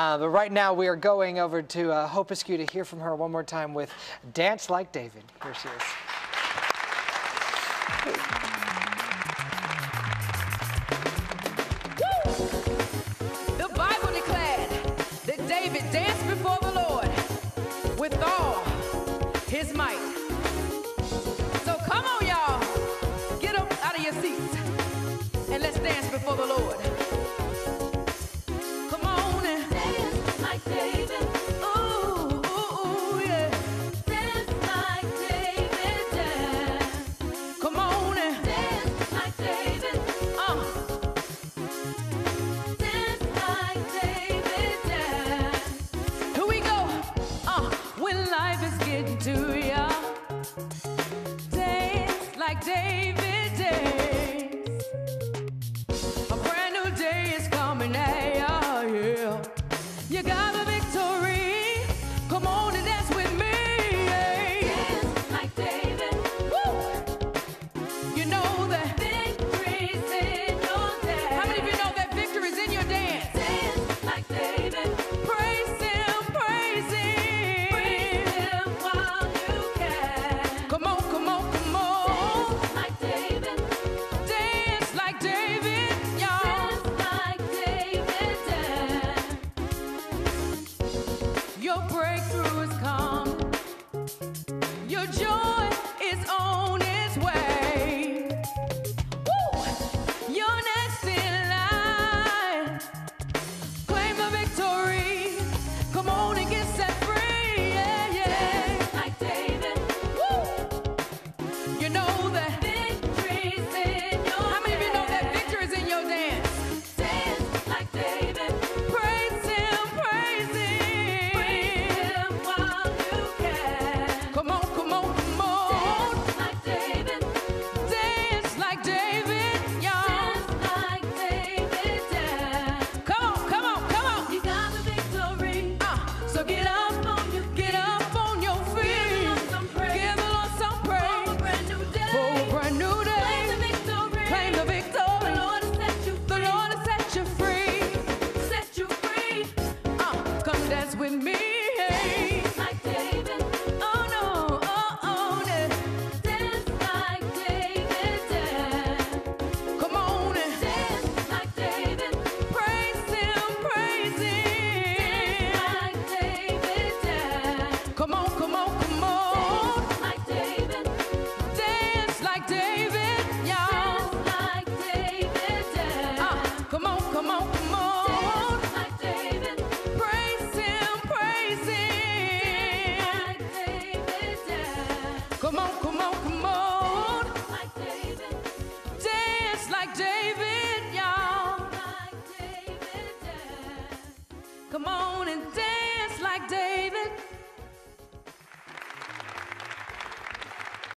Uh, but right now we are going over to uh, Hope Askew to hear from her one more time with Dance Like David. Here she is. The Bible declared that David danced before the Lord with all his might. So come on, y'all. Get up out of your seats and let's dance before the Lord. David days. A brand new day is coming. Your joy is on. me. Come on, come on, come on. Like David. Dance like David, y'all. Like David, dance. Come on and dance like David.